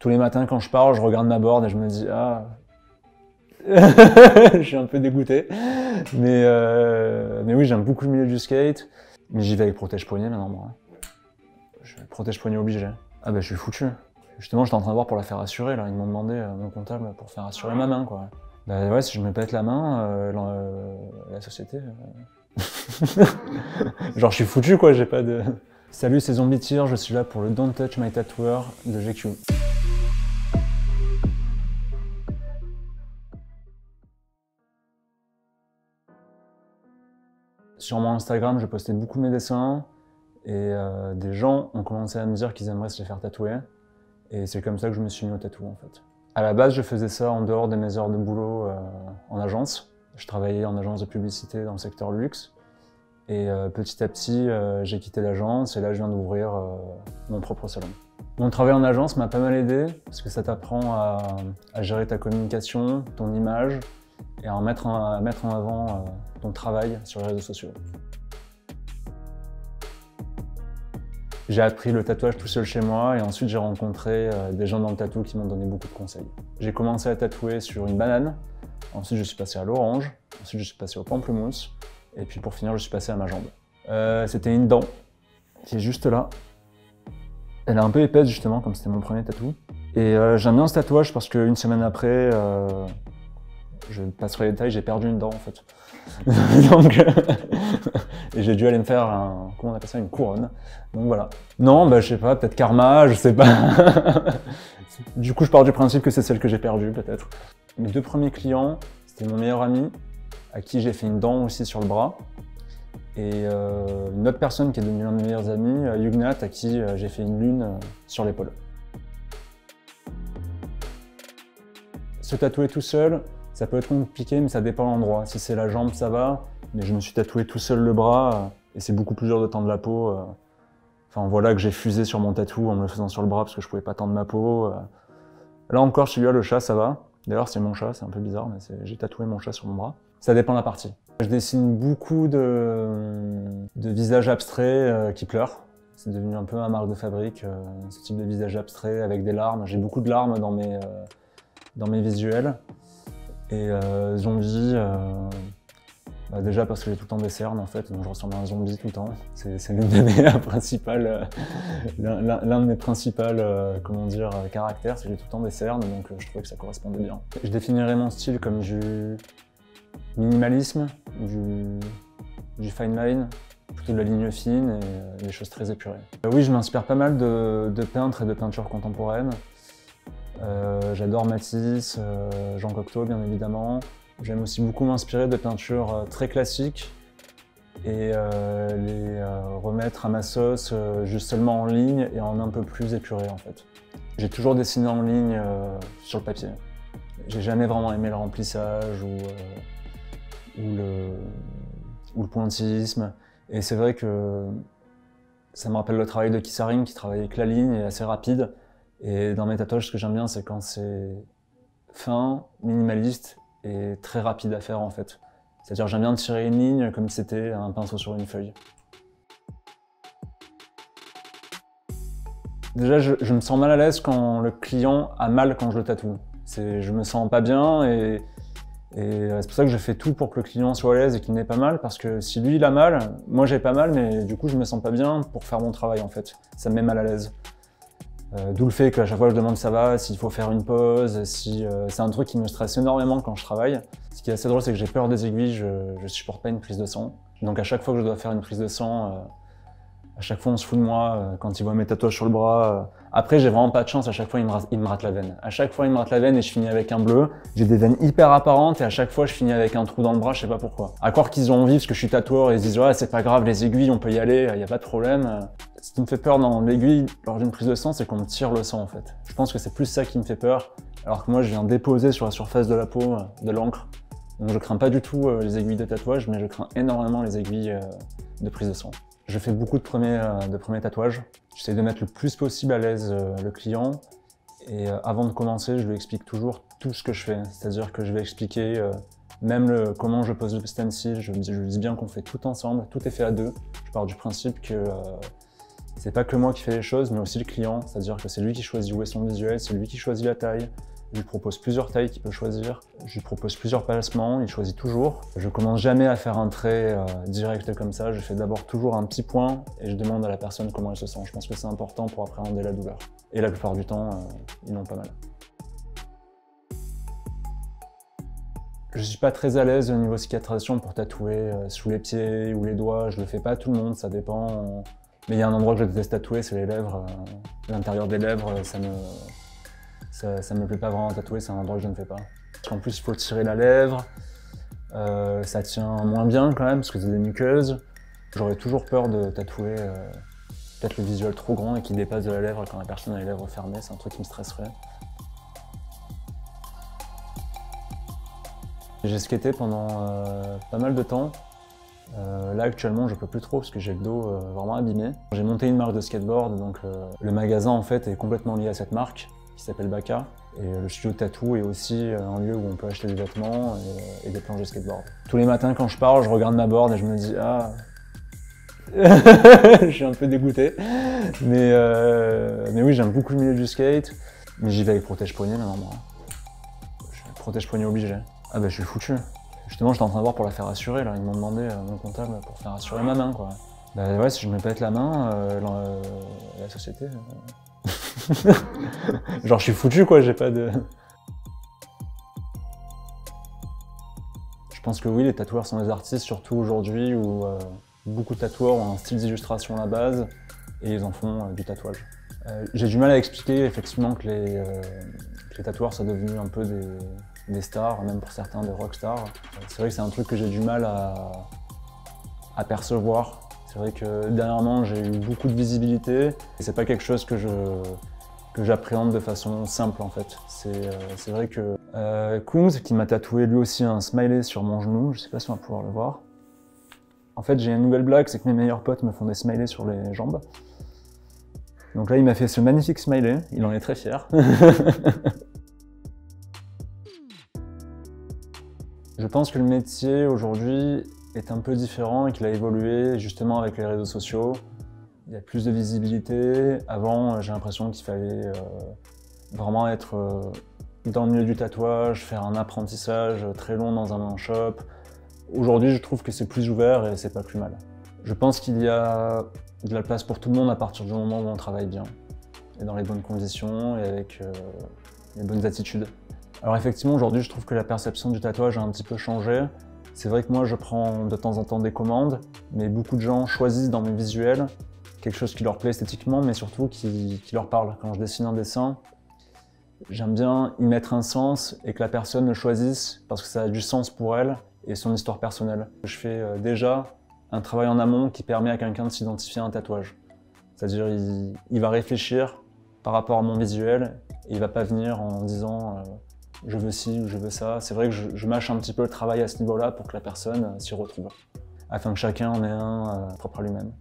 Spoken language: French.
Tous les matins quand je pars, je regarde ma board et je me dis ah, je suis un peu dégoûté. Mais, euh, mais oui, j'aime beaucoup le milieu du skate. Mais j'y vais avec protège-poignet maintenant, moi. Je protège-poignet obligé. Ah bah je suis foutu. Justement, j'étais en train de voir pour la faire assurer, là. Ils m'ont demandé, euh, mon comptable, pour faire assurer ma main, quoi. Bah ouais, si je me pète la main, euh, la, société... Genre, je suis foutu, quoi, j'ai pas de... Salut, c'est Zombie Tier, je suis là pour le Don't Touch My Tattooer de GQ. Sur mon Instagram, je postais beaucoup mes dessins et euh, des gens ont commencé à me dire qu'ils aimeraient se les faire tatouer. Et c'est comme ça que je me suis mis au tatou en fait. À la base, je faisais ça en dehors de mes heures de boulot euh, en agence. Je travaillais en agence de publicité dans le secteur luxe. Et euh, petit à petit, j'ai quitté l'agence et là, je viens d'ouvrir mon propre salon. Mon travail en agence m'a pas mal aidé parce que ça t'apprend à gérer ta communication, ton image et à, en mettre, en, mettre en avant euh, ton travail sur les réseaux sociaux. J'ai appris le tatouage tout seul chez moi et ensuite j'ai rencontré euh, des gens dans le tatou qui m'ont donné beaucoup de conseils. J'ai commencé à tatouer sur une banane, ensuite je suis passé à l'orange, ensuite je suis passé au pamplemousse et puis pour finir je suis passé à ma jambe. Euh, c'était une dent qui est juste là. Elle est un peu épaisse justement comme c'était mon premier tatou. Et j'aime bien ce tatouage parce qu'une semaine après, je passerai les détails, j'ai perdu une dent en fait. Donc, et j'ai dû aller me faire un, comment on appelle ça, une couronne. Donc voilà. Non, bah je sais pas, peut-être karma, je sais pas. du coup, je pars du principe que c'est celle que j'ai perdue peut-être. Mes deux premiers clients, c'était mon meilleur ami, à qui j'ai fait une dent aussi sur le bras. Et euh, une autre personne qui est devenue l'un de mes meilleurs amis, euh, Yugnat, à qui euh, j'ai fait une lune euh, sur l'épaule. Se tatouer tout seul, ça peut être compliqué, mais ça dépend de l'endroit. Si c'est la jambe, ça va, mais je me suis tatoué tout seul le bras, euh, et c'est beaucoup plus dur de tendre la peau. euh. Enfin voilà que j'ai fusé sur mon tatou en me le faisant sur le bras parce que je pouvais pas tendre ma peau. euh. Là encore, celui-là, le chat, ça va. D'ailleurs, c'est mon chat, c'est un peu bizarre, mais j'ai tatoué mon chat sur mon bras. Ça dépend de la partie. Je dessine beaucoup de, visages abstraits qui pleurent. C'est devenu un peu ma marque de fabrique, ce type de visage abstrait avec des larmes. J'ai beaucoup de larmes dans mes, dans mes visuels. Et euh, zombie, euh, bah déjà parce que j'ai tout le temps des cernes en fait, donc je ressemble à un zombie tout le temps. C'est de mes principales, euh, l'un- de mes principaux, euh, comment dire, caractères, c'est que j'ai tout le temps des cernes, donc je trouvais que ça correspondait bien. Je définirais mon style comme du minimalisme, du, fine line, plutôt de la ligne fine et des choses très épurées. Oui, je m'inspire pas mal de peintres et de peintures contemporaines. Euh, J'adore Matisse, euh, Jean Cocteau bien évidemment. J'aime aussi beaucoup m'inspirer de peintures euh, très classiques et les remettre à ma sauce juste seulement en ligne et en un peu plus épuré en fait. J'ai toujours dessiné en ligne sur le papier. J'ai jamais vraiment aimé le remplissage ou, ou, le, ou le pointillisme. Et c'est vrai que ça me rappelle le travail de Kissaring qui travaillait avec la ligne et assez rapide. Et dans mes tatouages, ce que j'aime bien, c'est quand c'est fin, minimaliste et très rapide à faire en fait. C'est-à-dire j'aime bien tirer une ligne comme si c'était un pinceau sur une feuille. Déjà, je, me sens mal à l'aise quand le client a mal quand je le tatoue. Je me sens pas bien et, et euh, c'est pour ça que je fais tout pour que le client soit à l'aise et qu'il n'ait pas mal parce que si lui il a mal, moi j'ai pas mal mais du coup je me sens pas bien pour faire mon travail en fait. Ça me met mal à l'aise. Euh, D'où le fait qu'à chaque fois je demande ça va, s'il faut faire une pause, si euh, c'est un truc qui me stresse énormément quand je travaille. Ce qui est assez drôle, c'est que j'ai peur des aiguilles, je, je supporte pas une prise de sang. Donc à chaque fois que je dois faire une prise de sang, euh, à chaque fois on se fout de moi quand il voit mes tatouages sur le bras. Après j'ai vraiment pas de chance, à chaque fois il me, rate, il me rate la veine. À chaque fois il me rate la veine et je finis avec un bleu. J'ai des veines hyper apparentes et à chaque fois je finis avec un trou dans le bras, je sais pas pourquoi. À croire qu'ils ont envie parce que je suis tatoueur et ils se disent ouais c'est pas grave, les aiguilles on peut y aller, y a pas de problème. Ce qui me fait peur dans l'aiguille lors d'une prise de sang, c'est qu'on me tire le sang en fait. Je pense que c'est plus ça qui me fait peur, alors que moi je viens déposer sur la surface de la peau euh, de l'encre. Donc je crains pas du tout euh, les aiguilles de tatouage, mais je crains énormément les aiguilles euh, de prise de sang. Je fais beaucoup de premiers, de premiers tatouages. J'essaie de mettre le plus possible à l'aise le client. Et avant de commencer, je lui explique toujours tout ce que je fais. C'est-à-dire que je vais expliquer même le, comment je pose le stencil. Je, je dis bien qu'on fait tout ensemble, tout est fait à deux. Je pars du principe que C'est pas que moi qui fais les choses, mais aussi le client, c'est-à-dire que c'est lui qui choisit où est son visuel, c'est lui qui choisit la taille. Je lui propose plusieurs tailles qu'il peut choisir, je lui propose plusieurs placements, il choisit toujours. Je commence jamais à faire un trait euh, direct comme ça, je fais d'abord toujours un petit point et je demande à la personne comment elle se sent. Je pense que c'est important pour appréhender la douleur. Et la plupart du temps, euh, ils n'ont pas mal. Je suis pas très à l'aise au niveau cicatrisation pour tatouer euh, sous les pieds ou les doigts. Je le fais pas à tout le monde, ça dépend. Mais il y a un endroit que je déteste tatouer, c'est les lèvres. Euh, l'intérieur des lèvres, ça me, ça, me plaît pas vraiment tatouer, c'est un endroit que je ne fais pas. Qu'en plus, il faut tirer la lèvre. Euh, ça tient moins bien quand même, parce que c'est des muqueuses. J'aurais toujours peur de tatouer peut-être le visuel trop grand et qui dépasse de la lèvre quand la personne a les lèvres fermées. C'est un truc qui me stresserait. J'ai skaté pendant euh, pas mal de temps. Euh, là actuellement je peux plus trop parce que j'ai le dos euh, vraiment abîmé. J'ai monté une marque de skateboard donc le magasin en fait est complètement lié à cette marque qui s'appelle Baka. Et le studio Tattoo est aussi un lieu où on peut acheter des vêtements et, des planches de skateboard. Tous les matins quand je pars, je regarde ma board et je me dis ah je suis un peu dégoûté. Mais, mais oui, j'aime beaucoup le milieu du skate. Mais j'y vais avec protège-poignet maintenant, moi. Protège-poignet obligé. Ah bah je suis foutu. Justement, j'étais en train de voir pour la faire assurer, là. Ils m'ont demandé, à mon comptable, pour faire assurer ma main, quoi. Bah ouais, si je me pète la main, euh, euh, la, société... Euh. Genre, je suis foutu, quoi, j'ai pas de... Je pense que oui, les tatoueurs sont des artistes, surtout aujourd'hui où beaucoup de tatoueurs ont un style d'illustration à la base et ils en font du tatouage. j'ai du mal à expliquer effectivement que les, que les tatoueurs sont devenus un peu des, des stars, même pour certains des rockstars. C'est vrai que c'est un truc que j'ai du mal à, percevoir. C'est vrai que dernièrement j'ai eu beaucoup de visibilité et c'est pas quelque chose que je que j'appréhende de façon simple en fait. C'est euh, vrai que euh, qui m'a tatoué lui aussi un smiley sur mon genou, je sais pas si on va pouvoir le voir. En fait j'ai une nouvelle blague, c'est que mes meilleurs potes me font des smileys sur les jambes. Donc là il m'a fait ce magnifique smiley, il en est très fier. Je pense que le métier aujourd'hui est un peu différent et qu'il a évolué justement avec les réseaux sociaux. Il y a plus de visibilité. Avant, j'ai l'impression qu'il fallait euh, vraiment être euh, dans le milieu du tatouage, faire un apprentissage très long dans un shop. Aujourd'hui, je trouve que c'est plus ouvert et c'est pas plus mal. Je pense qu'il y a de la place pour tout le monde à partir du moment où on travaille bien et dans les bonnes conditions et avec euh, les bonnes attitudes. Alors effectivement, aujourd'hui, je trouve que la perception du tatouage a un petit peu changé. C'est vrai que moi, je prends de temps en temps des commandes, mais beaucoup de gens choisissent dans mes visuels quelque chose qui leur plaît esthétiquement, mais surtout qui, leur parle. Quand je dessine un dessin, j'aime bien y mettre un sens et que la personne le choisisse parce que ça a du sens pour elle et son histoire personnelle. Je fais euh, déjà un travail en amont qui permet à quelqu'un de s'identifier à un tatouage. C'est-à-dire, il, va réfléchir par rapport à mon visuel et il va pas venir en disant euh, je veux ci ou je veux ça. C'est vrai que je, mâche un petit peu le travail à ce niveau-là pour que la personne euh, s'y retrouve, afin que chacun en ait un euh, propre à lui-même.